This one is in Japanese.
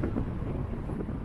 何?